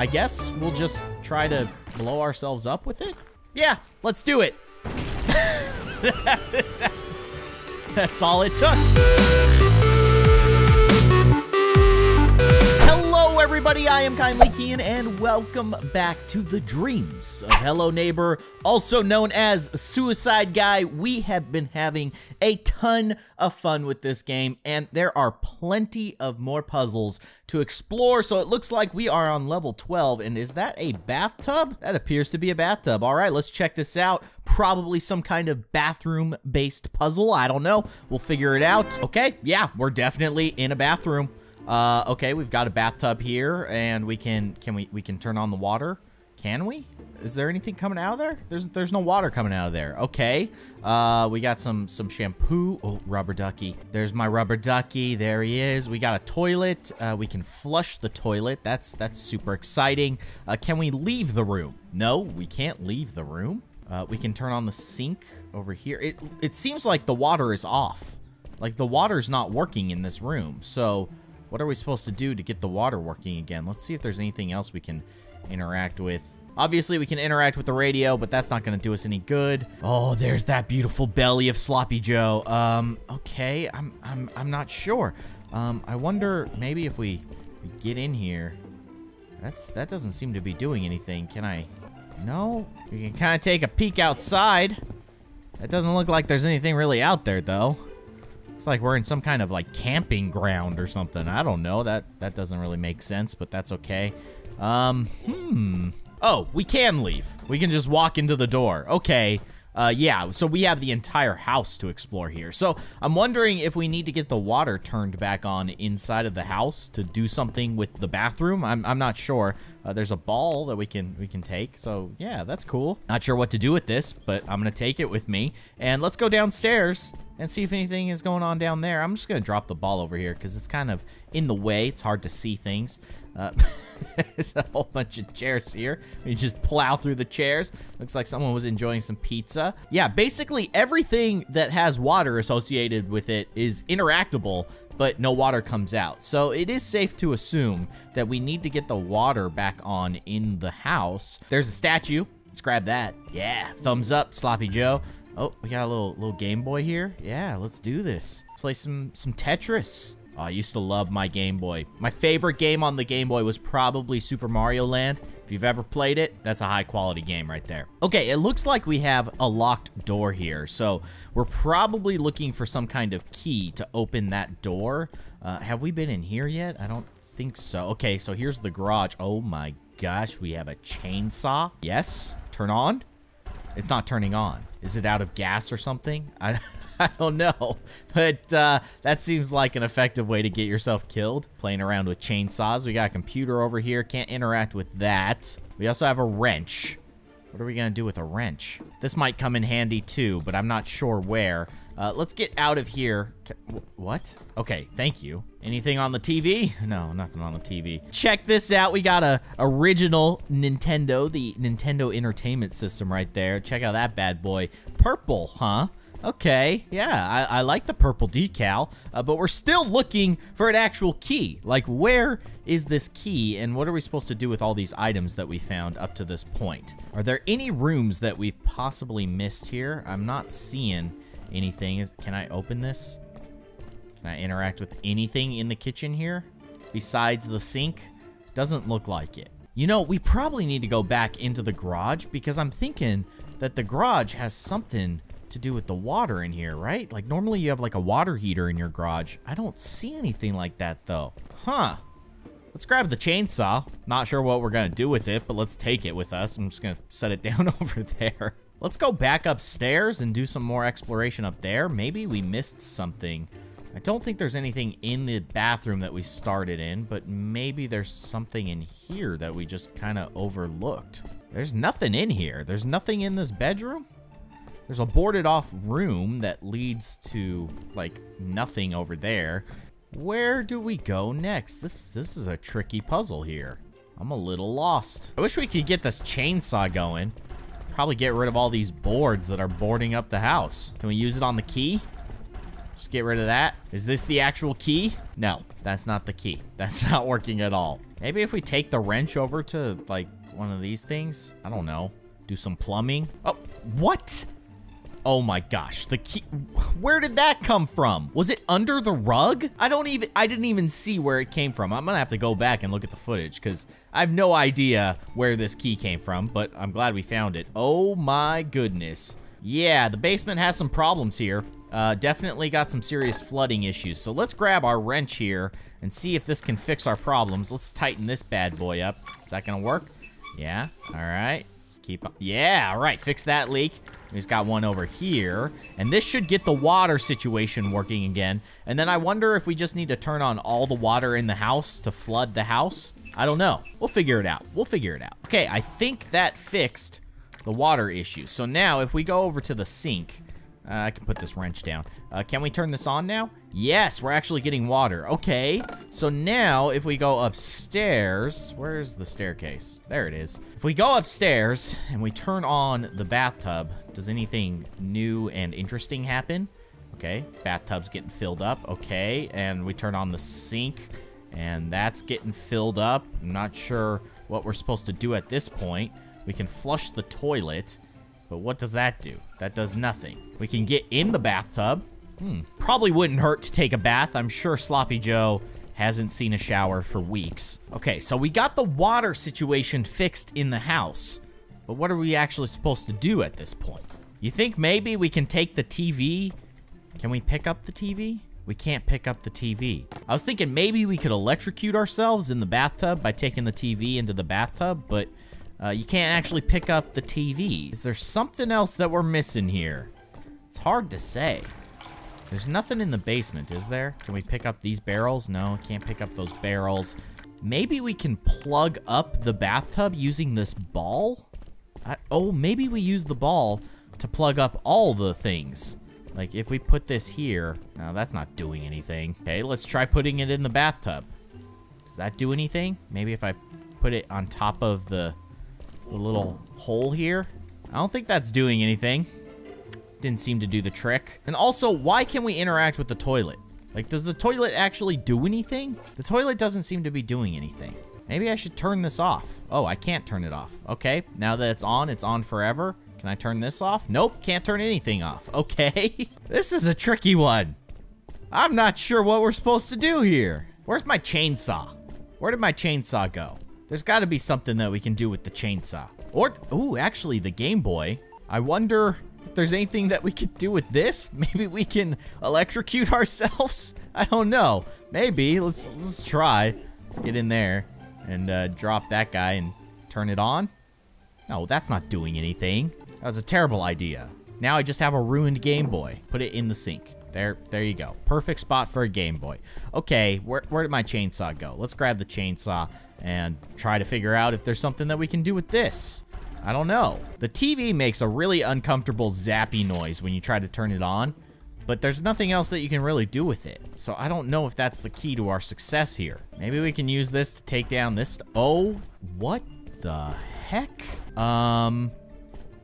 I guess we'll just try to blow ourselves up with it? Yeah, let's do it. that's, that's all it took. Everybody. I am Kindly Keyin, and welcome back to the Dreams of Hello Neighbor, also known as Suicide Guy. We have been having a ton of fun with this game, and there are plenty of more puzzles to explore. So it looks like we are on level 12. And is that a bathtub? That appears to be a bathtub. All right, let's check this out. Probably some kind of bathroom based puzzle. I don't know. We'll figure it out. Okay, yeah, we're definitely in a bathroom. Uh, okay, we've got a bathtub here, and we can can we we can turn on the water? Can we? Is there anything coming out of there? There's there's no water coming out of there. Okay. Uh, we got some some shampoo. Oh, rubber ducky. There's my rubber ducky. There he is. We got a toilet. Uh, we can flush the toilet. That's that's super exciting. Uh, can we leave the room? No, we can't leave the room. Uh, we can turn on the sink over here. It it seems like the water is off. Like the water's not working in this room. So what are we supposed to do to get the water working again? Let's see if there's anything else we can interact with. Obviously, we can interact with the radio, but that's not going to do us any good. Oh, there's that beautiful belly of Sloppy Joe. Um, okay, I'm, I'm, I'm not sure. Um, I wonder maybe if we get in here. That's That doesn't seem to be doing anything. Can I? No? We can kind of take a peek outside. It doesn't look like there's anything really out there, though. Looks like we're in some kind of like camping ground or something. I don't know. That that doesn't really make sense, but that's okay. Um, hmm. Oh, we can leave. We can just walk into the door. Okay. Uh, yeah, so we have the entire house to explore here. So I'm wondering if we need to get the water turned back on inside of the house to do something with the bathroom. I'm, I'm not sure. Uh, there's a ball that we can we can take. So yeah, that's cool. Not sure what to do with this, but I'm gonna take it with me. And let's go downstairs and see if anything is going on down there. I'm just gonna drop the ball over here because it's kind of in the way. It's hard to see things. Uh, there's a whole bunch of chairs here. You just plow through the chairs. Looks like someone was enjoying some pizza. Yeah, basically everything that has water associated with it is interactable, but no water comes out. So it is safe to assume that we need to get the water back on in the house. There's a statue. Let's grab that. Yeah, thumbs up, Sloppy Joe. Oh, we got a little little Game Boy here. Yeah, let's do this. Play some some Tetris. Oh, I used to love my Game Boy. My favorite game on the Game Boy was probably Super Mario Land. If you've ever played it, that's a high quality game right there. Okay, it looks like we have a locked door here. So we're probably looking for some kind of key to open that door. Uh, have we been in here yet? I don't think so. Okay, so here's the garage. Oh my gosh, we have a chainsaw. Yes, turn on. It's not turning on. Is it out of gas or something? I, I don't know. But uh, that seems like an effective way to get yourself killed. Playing around with chainsaws. We got a computer over here. Can't interact with that. We also have a wrench. What are we going to do with a wrench? This might come in handy too, but I'm not sure where. Uh, let's get out of here. What? Okay, thank you. Anything on the TV? No, nothing on the TV. Check this out. We got a original Nintendo, the Nintendo Entertainment System right there. Check out that bad boy. Purple, huh? Okay, yeah, I, I, like the purple decal, uh, but we're still looking for an actual key. Like, where is this key, and what are we supposed to do with all these items that we found up to this point? Are there any rooms that we've possibly missed here? I'm not seeing anything. Is, can I open this? Can I interact with anything in the kitchen here besides the sink? Doesn't look like it. You know, we probably need to go back into the garage because I'm thinking that the garage has something to do with the water in here, right? Like normally you have like a water heater in your garage. I don't see anything like that though. Huh. Let's grab the chainsaw. Not sure what we're gonna do with it, but let's take it with us. I'm just gonna set it down over there. Let's go back upstairs and do some more exploration up there. Maybe we missed something. I don't think there's anything in the bathroom that we started in, but maybe there's something in here that we just kind of overlooked. There's nothing in here. There's nothing in this bedroom? There's a boarded off room that leads to, like, nothing over there. Where do we go next? This, this is a tricky puzzle here. I'm a little lost. I wish we could get this chainsaw going. Probably get rid of all these boards that are boarding up the house. Can we use it on the key? Just get rid of that. Is this the actual key? No, that's not the key. That's not working at all. Maybe if we take the wrench over to, like, one of these things? I don't know. Do some plumbing? Oh, what? Oh my gosh, the key, where did that come from? Was it under the rug? I don't even, I didn't even see where it came from. I'm gonna have to go back and look at the footage because I have no idea where this key came from, but I'm glad we found it. Oh my goodness. Yeah, the basement has some problems here. Uh, definitely got some serious flooding issues. So let's grab our wrench here and see if this can fix our problems. Let's tighten this bad boy up. Is that gonna work? Yeah, all right. Keep. Yeah, all right, fix that leak. We've got one over here. And this should get the water situation working again. And then I wonder if we just need to turn on all the water in the house to flood the house. I don't know. We'll figure it out. We'll figure it out. Okay, I think that fixed the water issue. So now if we go over to the sink, uh, I can put this wrench down. Uh, can we turn this on now? Yes, we're actually getting water. Okay, so now if we go upstairs, where's the staircase? There it is. If we go upstairs and we turn on the bathtub, does anything new and interesting happen? Okay, bathtub's getting filled up. Okay, and we turn on the sink and that's getting filled up. I'm not sure what we're supposed to do at this point. We can flush the toilet, but what does that do? That does nothing. We can get in the bathtub. Hmm, probably wouldn't hurt to take a bath. I'm sure Sloppy Joe hasn't seen a shower for weeks. Okay, so we got the water situation fixed in the house, but what are we actually supposed to do at this point? You think maybe we can take the TV? Can we pick up the TV? We can't pick up the TV. I was thinking maybe we could electrocute ourselves in the bathtub by taking the TV into the bathtub, but uh, you can't actually pick up the TV. Is there something else that we're missing here? It's hard to say. There's nothing in the basement, is there? Can we pick up these barrels? No, can't pick up those barrels. Maybe we can plug up the bathtub using this ball? I, oh, maybe we use the ball to plug up all the things. Like, if we put this here... No, that's not doing anything. Okay, let's try putting it in the bathtub. Does that do anything? Maybe if I put it on top of the the little hole here. I don't think that's doing anything. Didn't seem to do the trick. And also, why can we interact with the toilet? Like, does the toilet actually do anything? The toilet doesn't seem to be doing anything. Maybe I should turn this off. Oh, I can't turn it off. Okay, now that it's on, it's on forever. Can I turn this off? Nope, can't turn anything off. Okay, this is a tricky one. I'm not sure what we're supposed to do here. Where's my chainsaw? Where did my chainsaw go? There's got to be something that we can do with the chainsaw. Or, ooh, actually, the Game Boy. I wonder if there's anything that we could do with this. Maybe we can electrocute ourselves? I don't know. Maybe. Let's, let's try. Let's get in there and uh, drop that guy and turn it on. No, that's not doing anything. That was a terrible idea. Now I just have a ruined Game Boy. Put it in the sink. There, there you go. Perfect spot for a Game Boy. Okay, where, where did my chainsaw go? Let's grab the chainsaw and try to figure out if there's something that we can do with this. I don't know. The TV makes a really uncomfortable zappy noise when you try to turn it on, but there's nothing else that you can really do with it. So I don't know if that's the key to our success here. Maybe we can use this to take down this. Oh, what the heck? Um,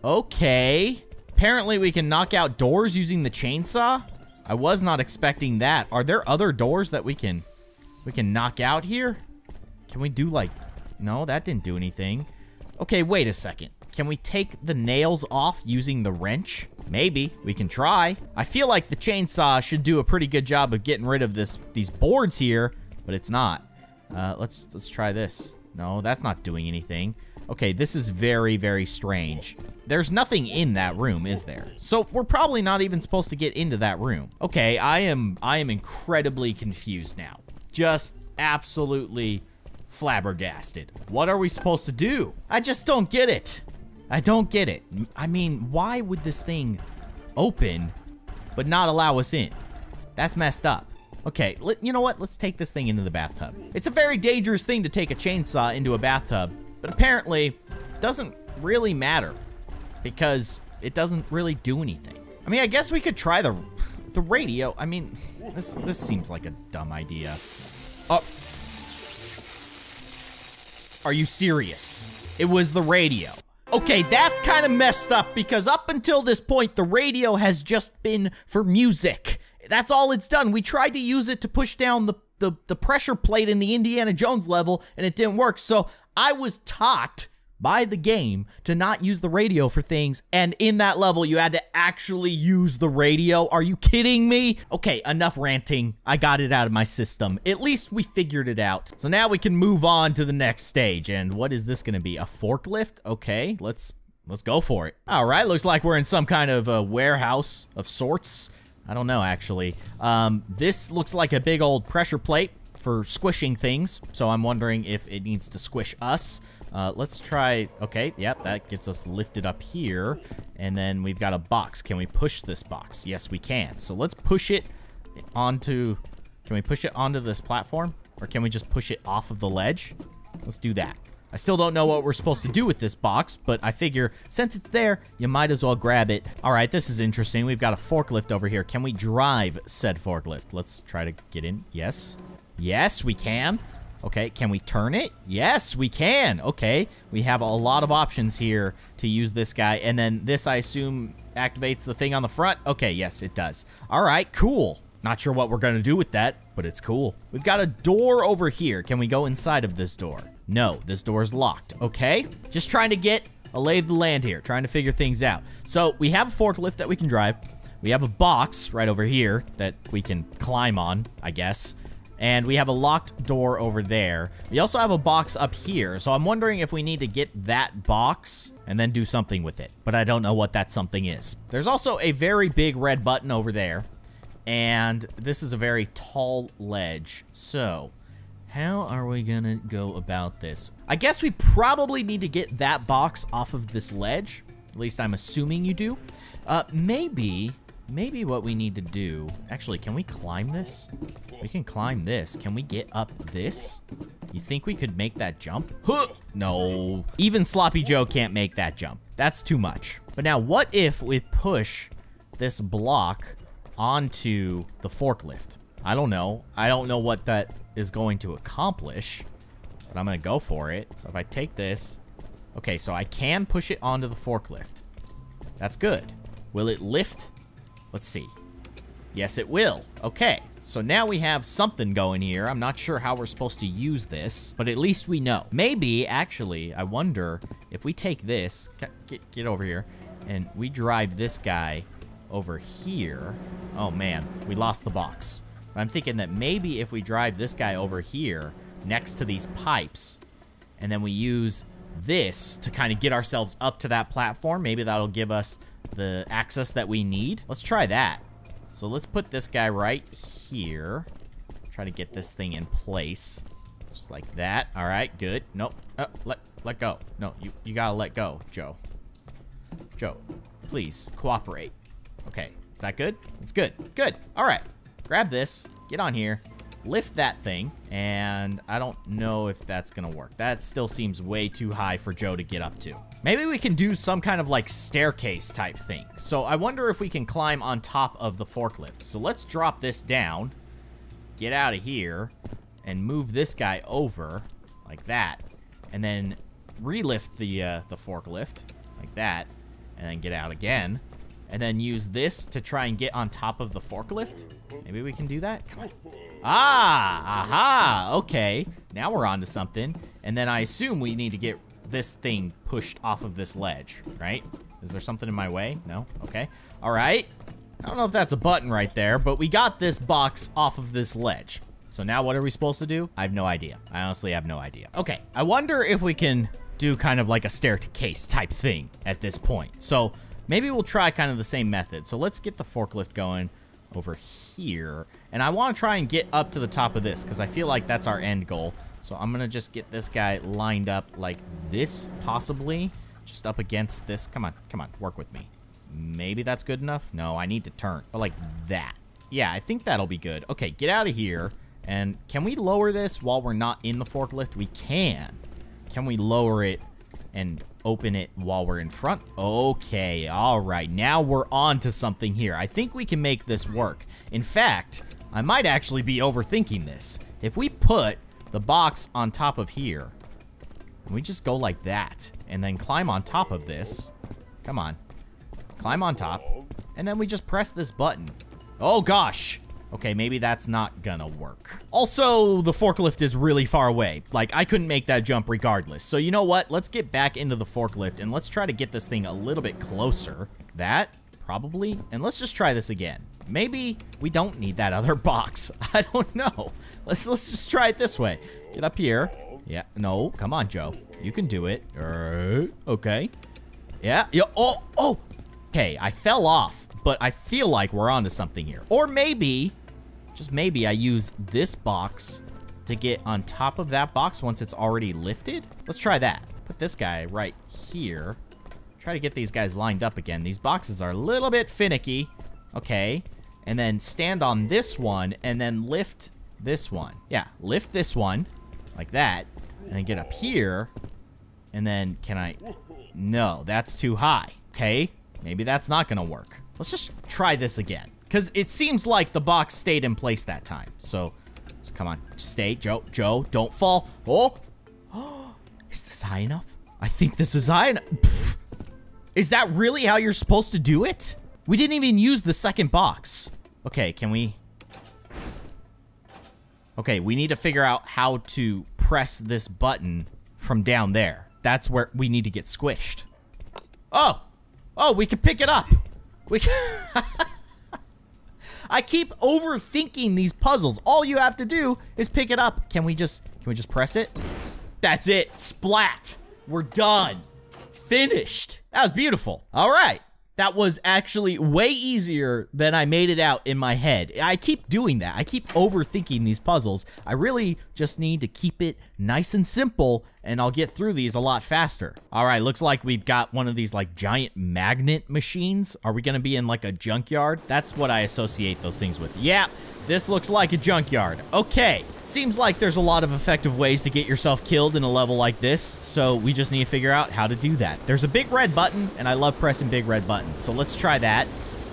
okay. Apparently we can knock out doors using the chainsaw. I was not expecting that. Are there other doors that we can we can knock out here? Can we do like... No, that didn't do anything. Okay, wait a second. Can we take the nails off using the wrench? Maybe. We can try. I feel like the chainsaw should do a pretty good job of getting rid of this these boards here, but it's not. Uh, let's let's try this. No, that's not doing anything. Okay, this is very, very strange. There's nothing in that room, is there? So we're probably not even supposed to get into that room. Okay, I am I am incredibly confused now. Just absolutely flabbergasted. What are we supposed to do? I just don't get it. I don't get it. I mean, why would this thing open but not allow us in? That's messed up. Okay, let, you know what? Let's take this thing into the bathtub. It's a very dangerous thing to take a chainsaw into a bathtub, but apparently doesn't really matter because it doesn't really do anything. I mean, I guess we could try the the radio. I mean, this this seems like a dumb idea. Oh. Are you serious? It was the radio. Okay, that's kind of messed up because up until this point, the radio has just been for music. That's all it's done. We tried to use it to push down the, the, the pressure plate in the Indiana Jones level, and it didn't work. So I was taught by the game to not use the radio for things, and in that level, you had to actually use the radio. Are you kidding me? Okay, enough ranting. I got it out of my system. At least we figured it out. So now we can move on to the next stage, and what is this gonna be? A forklift? Okay, let's let's go for it. All right, looks like we're in some kind of a warehouse of sorts. I don't know, actually. Um, this looks like a big old pressure plate for squishing things, so I'm wondering if it needs to squish us. Uh, let's try, okay, yep, that gets us lifted up here, and then we've got a box. Can we push this box? Yes, we can. So let's push it onto, can we push it onto this platform? Or can we just push it off of the ledge? Let's do that. I still don't know what we're supposed to do with this box, but I figure since it's there, you might as well grab it. All right, this is interesting. We've got a forklift over here. Can we drive said forklift? Let's try to get in. Yes. Yes, we can. Okay, can we turn it? Yes, we can. Okay, we have a lot of options here to use this guy. And then this, I assume, activates the thing on the front. Okay, yes, it does. All right, cool. Not sure what we're going to do with that, but it's cool. We've got a door over here. Can we go inside of this door? No, this door is locked. Okay, just trying to get a lay of the land here, trying to figure things out. So we have a forklift that we can drive. We have a box right over here that we can climb on, I guess. And we have a locked door over there. We also have a box up here, so I'm wondering if we need to get that box and then do something with it. But I don't know what that something is. There's also a very big red button over there. And this is a very tall ledge. So, how are we gonna go about this? I guess we probably need to get that box off of this ledge. At least I'm assuming you do. Uh, maybe maybe what we need to do... Actually, can we climb this? We can climb this. Can we get up this? You think we could make that jump? Huh! No. Even Sloppy Joe can't make that jump. That's too much. But now, what if we push this block onto the forklift? I don't know. I don't know what that is going to accomplish, but I'm going to go for it. So if I take this... Okay, so I can push it onto the forklift. That's good. Will it lift? Let's see. Yes, it will. Okay. So now we have something going here. I'm not sure how we're supposed to use this, but at least we know. Maybe, actually, I wonder if we take this, get, get over here, and we drive this guy over here. Oh man, we lost the box. I'm thinking that maybe if we drive this guy over here next to these pipes, and then we use this to kind of get ourselves up to that platform, maybe that'll give us the access that we need. Let's try that. So let's put this guy right here. Try to get this thing in place. Just like that. All right, good. Nope. Oh, let, let go. No, you, you gotta let go, Joe. Joe, please, cooperate. Okay, is that good? It's good. Good. All right. Grab this. Get on here lift that thing, and I don't know if that's gonna work. That still seems way too high for Joe to get up to. Maybe we can do some kind of like staircase type thing. So I wonder if we can climb on top of the forklift. So let's drop this down, get out of here, and move this guy over like that, and then relift the, uh, the forklift like that, and then get out again, and then use this to try and get on top of the forklift. Maybe we can do that? Come on. Ah, aha, okay. Now we're on to something. And then I assume we need to get this thing pushed off of this ledge, right? Is there something in my way? No? Okay. All right. I don't know if that's a button right there, but we got this box off of this ledge. So now what are we supposed to do? I have no idea. I honestly have no idea. Okay, I wonder if we can do kind of like a staircase type thing at this point. So maybe we'll try kind of the same method. So let's get the forklift going over here. And I want to try and get up to the top of this because I feel like that's our end goal. So I'm going to just get this guy lined up like this, possibly. Just up against this. Come on, come on, work with me. Maybe that's good enough? No, I need to turn. But like that. Yeah, I think that'll be good. Okay, get out of here. And can we lower this while we're not in the forklift? We can. Can we lower it and open it while we're in front. Okay, all right. Now we're on to something here. I think we can make this work. In fact, I might actually be overthinking this. If we put the box on top of here, we just go like that, and then climb on top of this. Come on. Climb on top, and then we just press this button. Oh gosh. Okay, maybe that's not gonna work. Also, the forklift is really far away. Like, I couldn't make that jump regardless. So you know what? Let's get back into the forklift and let's try to get this thing a little bit closer. That, probably. And let's just try this again. Maybe we don't need that other box. I don't know. Let's let's just try it this way. Get up here. Yeah, no, come on, Joe. You can do it. Uh, okay. Yeah, yeah, oh, oh. Okay, I fell off, but I feel like we're onto something here. Or maybe, just maybe I use this box to get on top of that box once it's already lifted. Let's try that. Put this guy right here. Try to get these guys lined up again. These boxes are a little bit finicky. Okay. And then stand on this one and then lift this one. Yeah, lift this one like that. And then get up here. And then can I... No, that's too high. Okay, maybe that's not to work. Let's just try this again. Because it seems like the box stayed in place that time. So, so come on. Stay, Joe. Joe, don't fall. Oh! Is this high enough? I think this is high enough. Is that really how you're supposed to do it? We didn't even use the second box. Okay, can we... Okay, we need to figure out how to press this button from down there. That's where we need to get squished. Oh! Oh, we can pick it up! We can... I keep overthinking these puzzles. All you have to do is pick it up. Can we just... Can we just press it? That's it. Splat. We're done. Finished. That was beautiful. All right. That was actually way easier than I made it out in my head. I keep doing that. I keep overthinking these puzzles. I really just need to keep it nice and simple, and I'll get through these a lot faster. All right, looks like we've got one of these like giant magnet machines. Are we gonna be in like a junkyard? That's what I associate those things with. Yeah, this looks like a junkyard. Okay, seems like there's a lot of effective ways to get yourself killed in a level like this, so we just need to figure out how to do that. There's a big red button, and I love pressing big red buttons, so let's try that.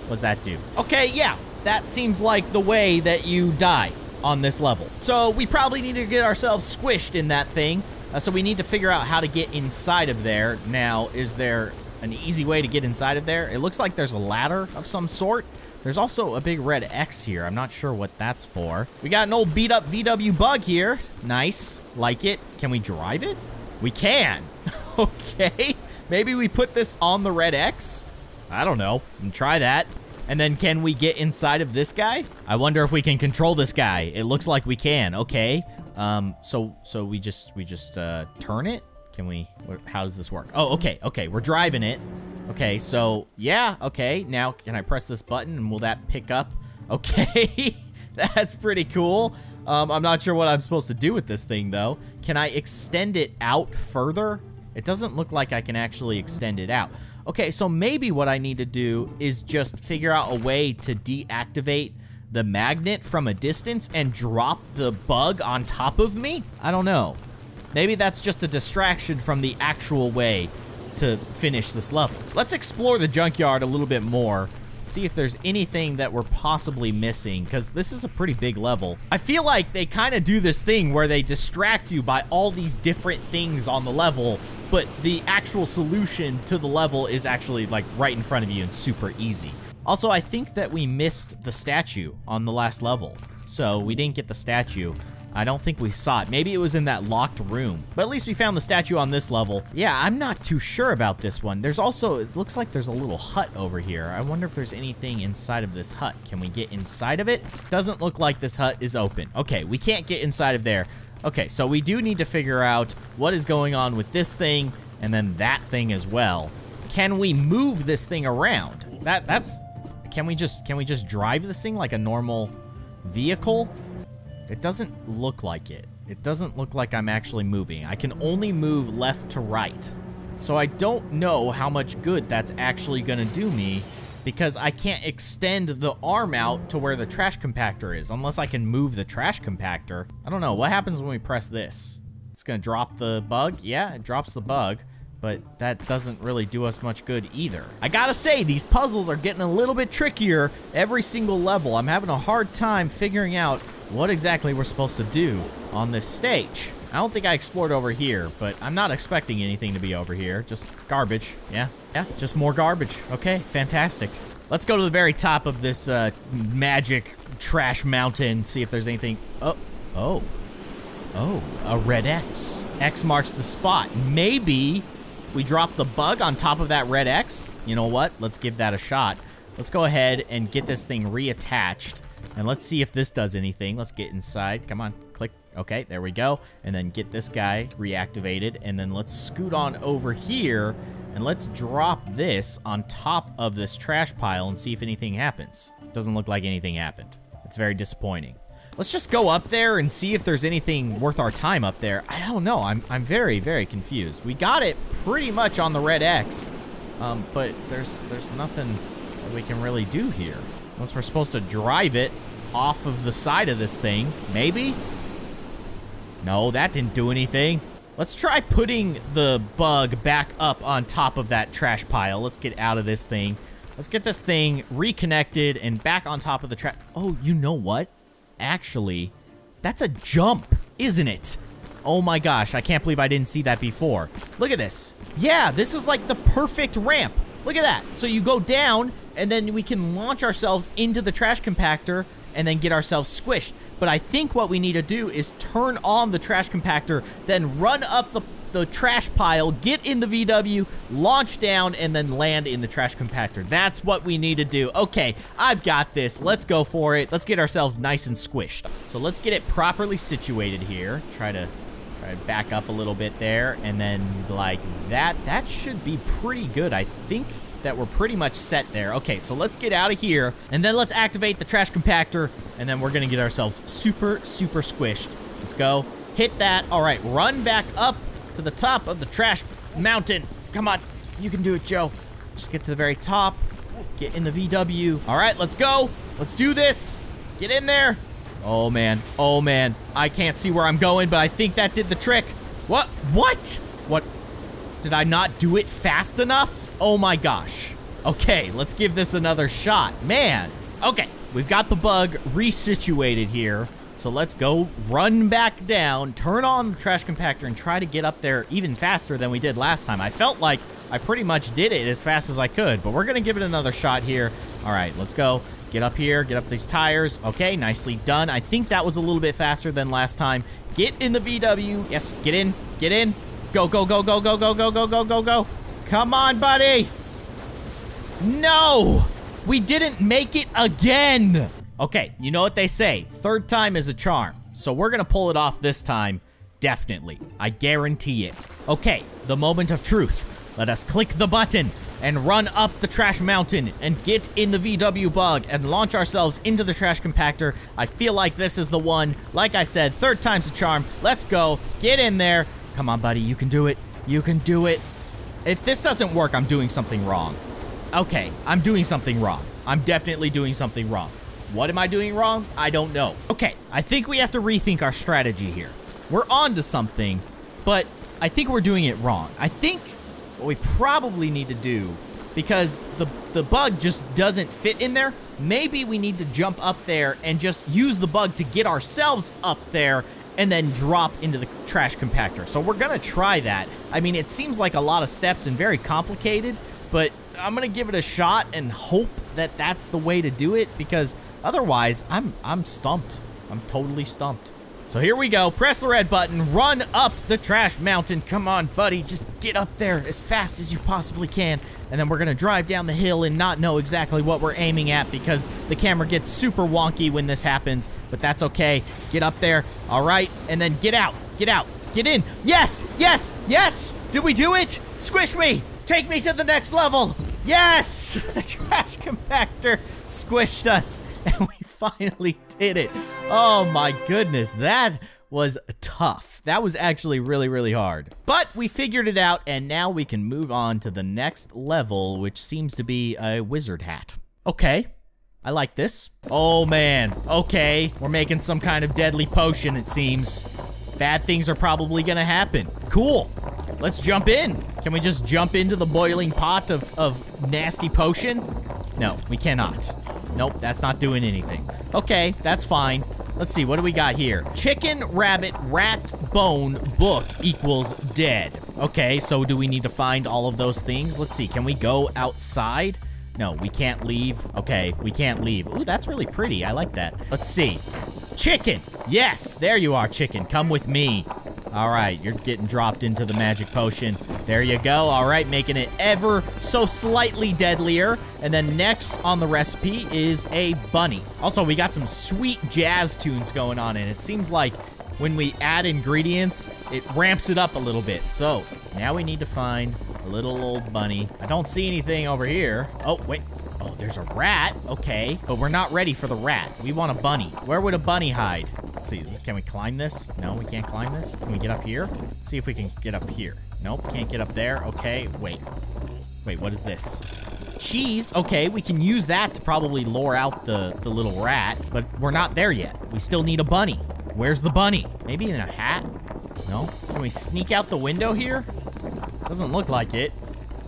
What's that do? Okay, yeah, that seems like the way that you die on this level. So we probably need to get ourselves squished in that thing, uh, so we need to figure out how to get inside of there. Now, is there an easy way to get inside of there? It looks like there's a ladder of some sort. There's also a big red X here. I'm not sure what that's for. We got an old beat up VW bug here. Nice. Like it. Can we drive it? We can. okay. Maybe we put this on the red X? I don't know. try that. And then can we get inside of this guy? I wonder if we can control this guy. It looks like we can. Okay. Um, so, so we just, we just, uh, turn it? Can we, how does this work? Oh, okay. Okay. We're driving it. Okay, so, yeah, okay. Now, can I press this button and will that pick up? Okay, that's pretty cool. Um, I'm not sure what I'm supposed to do with this thing, though. Can I extend it out further? It doesn't look like I can actually extend it out. Okay, so maybe what I need to do is just figure out a way to deactivate the magnet from a distance and drop the bug on top of me? I don't know. Maybe that's just a distraction from the actual way to finish this level. Let's explore the junkyard a little bit more see if there's anything that we're possibly missing, because this is a pretty big level. I feel like they kind of do this thing where they distract you by all these different things on the level, but the actual solution to the level is actually like right in front of you and super easy. Also, I think that we missed the statue on the last level, so we didn't get the statue. I don't think we saw it. Maybe it was in that locked room. But at least we found the statue on this level. Yeah, I'm not too sure about this one. There's also, it looks like there's a little hut over here. I wonder if there's anything inside of this hut. Can we get inside of it? Doesn't look like this hut is open. Okay, we can't get inside of there. Okay, so we do need to figure out what is going on with this thing and then that thing as well. Can we move this thing around? That that's can we just can we just drive this thing like a normal vehicle? It doesn't look like it. It doesn't look like I'm actually moving. I can only move left to right. So I don't know how much good that's actually going to do me because I can't extend the arm out to where the trash compactor is unless I can move the trash compactor. I don't know. What happens when we press this? It's going to drop the bug? Yeah, it drops the bug but that doesn't really do us much good either. I gotta say, these puzzles are getting a little bit trickier every single level. I'm having a hard time figuring out what exactly we're supposed to do on this stage. I don't think I explored over here, but I'm not expecting anything to be over here. Just garbage, yeah? Yeah, just more garbage. Okay, fantastic. Let's go to the very top of this uh, magic trash mountain, see if there's anything. Oh, oh, oh, a red X. X marks the spot. Maybe we drop the bug on top of that red X. You know what? Let's give that a shot. Let's go ahead and get this thing reattached. And let's see if this does anything. Let's get inside. Come on, click. Okay, there we go. And then get this guy reactivated. And then let's scoot on over here. And let's drop this on top of this trash pile and see if anything happens. Doesn't look like anything happened. It's very disappointing. Let's just go up there and see if there's anything worth our time up there. I don't know. I'm, I'm very, very confused. We got it pretty much on the red X, um, but there's there's nothing that we can really do here. Unless we're supposed to drive it off of the side of this thing. Maybe? No, that didn't do anything. Let's try putting the bug back up on top of that trash pile. Let's get out of this thing. Let's get this thing reconnected and back on top of the trash. Oh, you know what? Actually, that's a jump, isn't it? Oh my gosh, I can't believe I didn't see that before. Look at this. Yeah, this is like the perfect ramp. Look at that. So you go down, and then we can launch ourselves into the trash compactor and then get ourselves squished. But I think what we need to do is turn on the trash compactor, then run up the, the trash pile, get in the VW, launch down, and then land in the trash compactor. That's what we need to do. Okay, I've got this. Let's go for it. Let's get ourselves nice and squished. So let's get it properly situated here. Try to to back up a little bit there, and then like that. That should be pretty good. I think that we're pretty much set there. Okay, so let's get out of here, and then let's activate the trash compactor, and then we're gonna get ourselves super, super squished. Let's go. Hit that. All right, run back up to the top of the trash mountain. Come on, you can do it, Joe. Just get to the very top. Get in the VW. All right, let's go. Let's do this. Get in there. Oh, man. Oh, man. I can't see where I'm going, but I think that did the trick. What? What? What? Did I not do it fast enough? Oh my gosh. Okay, let's give this another shot. Man. Okay, we've got the bug resituated here. So let's go run back down, turn on the trash compactor, and try to get up there even faster than we did last time. I felt like I pretty much did it as fast as I could, but we're going to give it another shot here. All right, let's go. Get up here, get up these tires. Okay, nicely done. I think that was a little bit faster than last time. Get in the VW. Yes, get in, get in. Go, go, go, go, go, go, go, go, go, go, go. Come on, buddy. No, we didn't make it again. Okay, you know what they say. Third time is a charm. So we're to pull it off this time. Definitely. I guarantee it. Okay, the moment of truth. Let us click the button and run up the trash mountain and get in the VW bug and launch ourselves into the trash compactor. I feel like this is the one. Like I said, third time's a charm. Let's go. Get in there. Come on, buddy. You can do it. You can do it. If this doesn't work, I'm doing something wrong. Okay, I'm doing something wrong. I'm definitely doing something wrong. What am I doing wrong? I don't know. Okay, I think we have to rethink our strategy here. We're on to something, but I think we're doing it wrong. I think what we probably need to do, because the, the bug just doesn't fit in there, maybe we need to jump up there and just use the bug to get ourselves up there and then drop into the trash compactor. So we're gonna try that. I mean, it seems like a lot of steps and very complicated, but I'm gonna give it a shot and hope that that's the way to do it because otherwise I'm I'm stumped. I'm totally stumped. So here we go. Press the red button. Run up the trash mountain. Come on, buddy. Just get up there as fast as you possibly can. And then we're going to drive down the hill and not know exactly what we're aiming at because the camera gets super wonky when this happens. But that's okay. Get up there. All right. And then get out. Get out. Get in. Yes. Yes. Yes. Did we do it? Squish me. Take me to the next level. Yes! The trash compactor squished us, and we finally did it. Oh my goodness, that was tough. That was actually really, really hard. But we figured it out, and now we can move on to the next level, which seems to be a wizard hat. Okay, I like this. Oh man, okay, we're making some kind of deadly potion, it seems. Bad things are probably gonna happen. Cool. Let's jump in. Can we just jump into the boiling pot of, of nasty potion? No, we cannot. Nope, that's not doing anything. Okay, that's fine. Let's see, what do we got here? Chicken, rabbit, rat, bone, book equals dead. Okay, so do we need to find all of those things? Let's see, can we go outside? No, we can't leave. Okay, we can't leave. Ooh, that's really pretty. I like that. Let's see. Chicken! Yes, there you are, chicken. Come with me. All right, you're getting dropped into the magic potion. There you go. All right, making it ever so slightly deadlier. And then next on the recipe is a bunny. Also, we got some sweet jazz tunes going on, and it seems like when we add ingredients, it ramps it up a little bit. So now we need to find little old bunny. I don't see anything over here. Oh, wait. Oh, there's a rat. Okay, but we're not ready for the rat. We want a bunny. Where would a bunny hide? Let's see. Can we climb this? No, we can't climb this. Can we get up here? Let's see if we can get up here. Nope, can't get up there. Okay, wait. Wait, what is this? Cheese. Okay, we can use that to probably lure out the, the little rat, but we're not there yet. We still need a bunny. Where's the bunny? Maybe in a hat? No? Can we sneak out the window here? Doesn't look like it.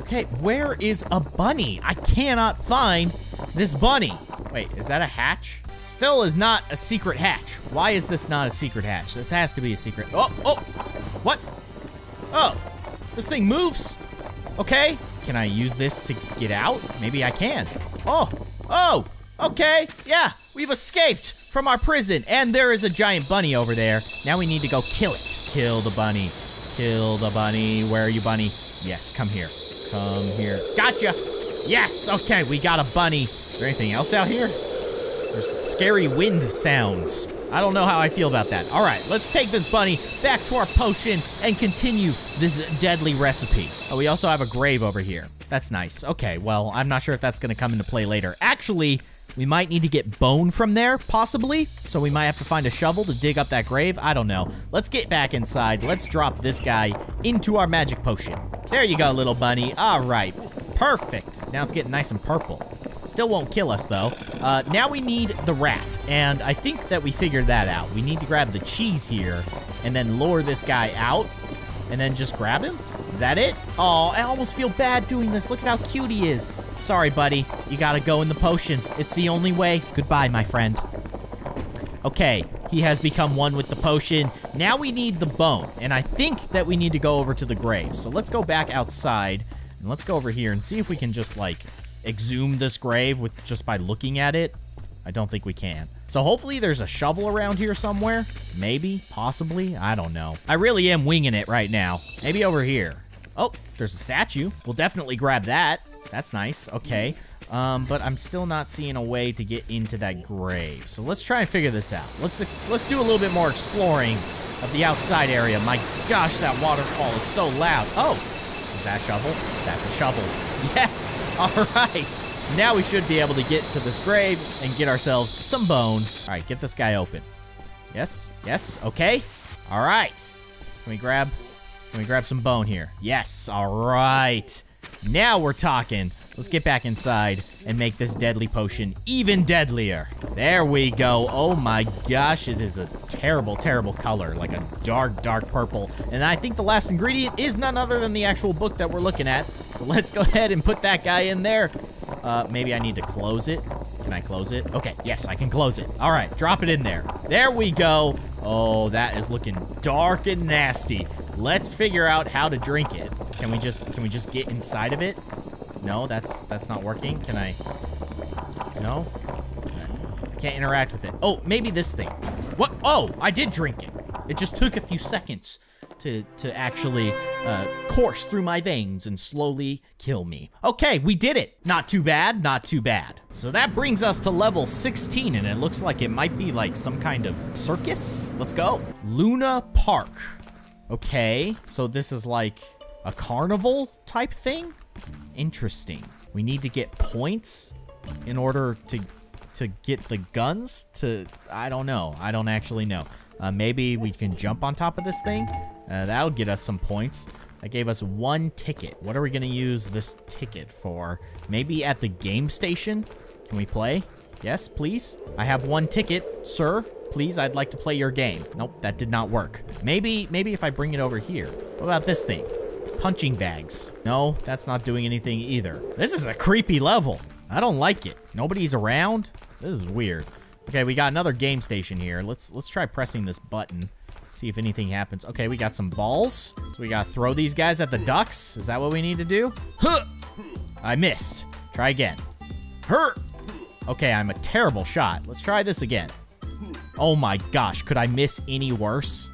Okay, where is a bunny? I cannot find this bunny. Wait, is that a hatch? Still is not a secret hatch. Why is this not a secret hatch? This has to be a secret. Oh, oh, what? Oh, this thing moves. Okay, can I use this to get out? Maybe I can. Oh, oh, okay, yeah, we've escaped from our prison, and there is a giant bunny over there. Now we need to go kill it. Kill the bunny. Kill the bunny. Where are you, bunny? Yes, come here. Come here. Gotcha. Yes, okay, we got a bunny. Is there anything else out here? There's scary wind sounds. I don't know how I feel about that. All right, let's take this bunny back to our potion and continue this deadly recipe. Oh, we also have a grave over here. That's nice. Okay, well, I'm not sure if that's going to come into play later. Actually, we might need to get bone from there, possibly. So we might have to find a shovel to dig up that grave. I don't know. Let's get back inside. Let's drop this guy into our magic potion. There you go, little bunny. All right. Perfect. Now it's getting nice and purple. Still won't kill us, though. Uh, now we need the rat, and I think that we figured that out. We need to grab the cheese here and then lure this guy out and then just grab him? Is that it? Oh, I almost feel bad doing this. Look at how cute he is. Sorry, buddy. You gotta go in the potion. It's the only way. Goodbye, my friend. Okay, he has become one with the potion. Now we need the bone, and I think that we need to go over to the grave. So let's go back outside, and let's go over here and see if we can just, like, exhume this grave with just by looking at it. I don't think we can. So hopefully there's a shovel around here somewhere. Maybe, possibly, I don't know. I really am winging it right now. Maybe over here. Oh, there's a statue. We'll definitely grab that. That's nice, okay. Um, but I'm still not seeing a way to get into that grave. So let's try and figure this out. Let's let's do a little bit more exploring of the outside area. My gosh, that waterfall is so loud. Oh, is that a shovel? That's a shovel. Yes, all right. So now we should be able to get to this grave and get ourselves some bone. All right, get this guy open. Yes, yes, okay. All right. Can we grab, can we grab some bone here? Yes, all right. Now we're talking. Let's get back inside and make this deadly potion even deadlier. There we go. Oh my gosh, it is a terrible, terrible color, like a dark, dark purple. And I think the last ingredient is none other than the actual book that we're looking at. So let's go ahead and put that guy in there. Uh, maybe I need to close it. Can I close it? Okay, yes, I can close it. All right, drop it in there. There we go. Oh, that is looking dark and nasty. Let's figure out how to drink it. Can we just can we just get inside of it? No, that's that's not working. Can I? No. I can't interact with it. Oh, maybe this thing. What? Oh, I did drink it. It just took a few seconds to to actually uh, course through my veins and slowly kill me. Okay, we did it. Not too bad, not too bad. So that brings us to level 16, and it looks like it might be like some kind of circus. Let's go. Luna Park. Okay, so this is like a carnival type thing? Interesting. We need to get points in order to to get the guns to I don't know. I don't actually know. Uh, maybe we can jump on top of this thing. Uh, that'll get us some points. That gave us one ticket. What are we going to use this ticket for? Maybe at the game station? Can we play? Yes, please. I have one ticket, sir. Please, I'd like to play your game. Nope, that did not work. Maybe, maybe if I bring it over here. What about this thing? Punching bags. No, that's not doing anything either. This is a creepy level. I don't like it. Nobody's around? This is weird. Okay, we got another game station here. Let's let's try pressing this button. See if anything happens. Okay, we got some balls. So we gotta throw these guys at the ducks. Is that what we need to do? Huh! I missed. Try again. Hurt! Okay, I'm a terrible shot. Let's try this again. Oh my gosh, could I miss any worse?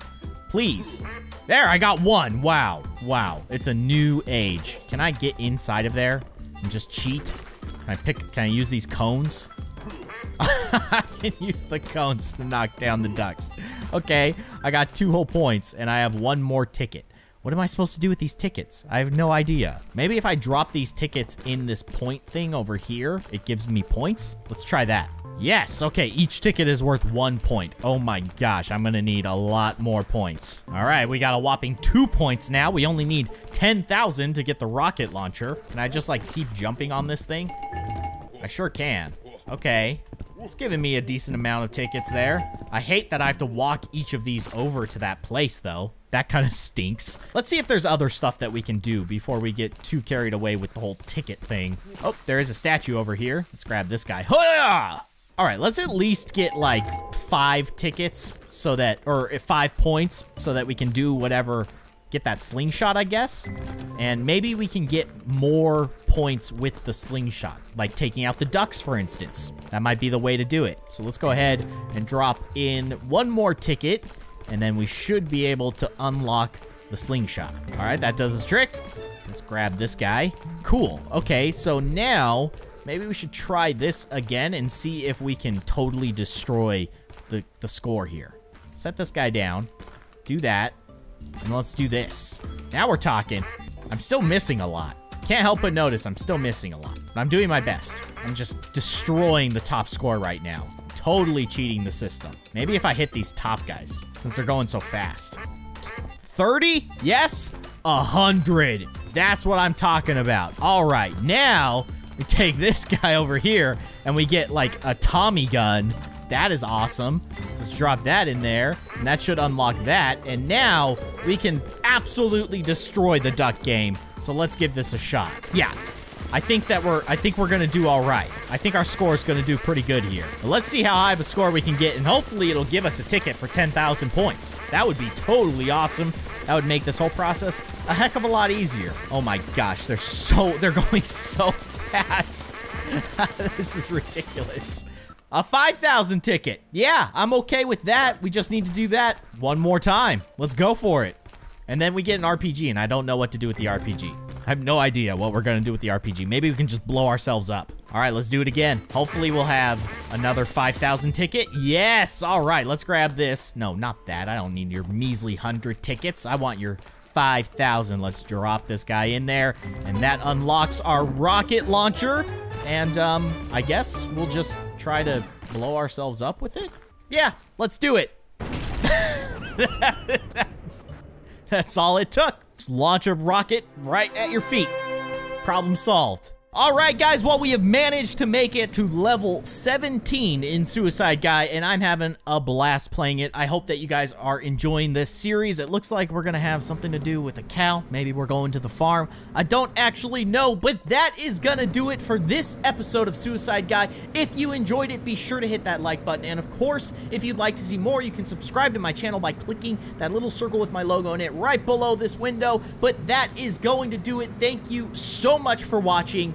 Please. There, I got one. Wow. Wow. It's a new age. Can I get inside of there and just cheat? Can I pick, can I use these cones? I can use the cones to knock down the ducks. Okay, I got two whole points and I have one more ticket. What am I supposed to do with these tickets? I have no idea. Maybe if I drop these tickets in this point thing over here, it gives me points? Let's try that. Yes, okay, each ticket is worth one point. Oh my gosh, I'm gonna need a lot more points. All right, we got a whopping two points now. We only need 10,000 to get the rocket launcher. Can I just like keep jumping on this thing? I sure can. Okay, it's giving me a decent amount of tickets there. I hate that I have to walk each of these over to that place, though. That kind of stinks. Let's see if there's other stuff that we can do before we get too carried away with the whole ticket thing. Oh, there is a statue over here. Let's grab this guy. All right, let's at least get like five tickets so that, or eh, five points so that we can do whatever get that slingshot, I guess. And maybe we can get more points with the slingshot, like taking out the ducks, for instance. That might be the way to do it. So let's go ahead and drop in one more ticket, and then we should be able to unlock the slingshot. All right, that does the trick. Let's grab this guy. Cool. Okay, so now maybe we should try this again and see if we can totally destroy the, the score here. Set this guy down. Do that. And let's do this. Now we're talking. I'm still missing a lot. Can't help but notice I'm still missing a lot. But I'm doing my best. I'm just destroying the top score right now. Totally cheating the system. Maybe if I hit these top guys, since they're going so fast. 30? Yes? 100. That's what I'm talking about. All right, now we take this guy over here and we get like a Tommy gun that is awesome. Let's drop that in there, and that should unlock that. And now we can absolutely destroy the duck game. So let's give this a shot. Yeah, I think that we're I think we're gonna do all right. I think our score is gonna do pretty good here. But let's see how high of a score we can get, and hopefully it'll give us a ticket for 10,000 points. That would be totally awesome. That would make this whole process a heck of a lot easier. Oh my gosh, they're so they're going so fast. this is ridiculous. A 5,000 ticket. Yeah, I'm okay with that. We just need to do that one more time. Let's go for it. And then we get an RPG, and I don't know what to do with the RPG. I have no idea what we're to do with the RPG. Maybe we can just blow ourselves up. All right, let's do it again. Hopefully we'll have another 5,000 ticket. Yes! All right, let's grab this. No, not that. I don't need your measly 100 tickets. I want your 5,000. Let's drop this guy in there. And that unlocks our rocket launcher. And um, I guess we'll just try to blow ourselves up with it? Yeah, let's do it. that's, that's all it took. Just launch a rocket right at your feet. Problem solved. All right, guys, well, we have managed to make it to level 17 in Suicide Guy, and I'm having a blast playing it. I hope that you guys are enjoying this series. It looks like we're going to have something to do with a cow. Maybe we're going to the farm. I don't actually know, but that is going to do it for this episode of Suicide Guy. If you enjoyed it, be sure to hit that like button, and of course, if you'd like to see more, you can subscribe to my channel by clicking that little circle with my logo in it right below this window, but that is going to do it. Thank you so much for watching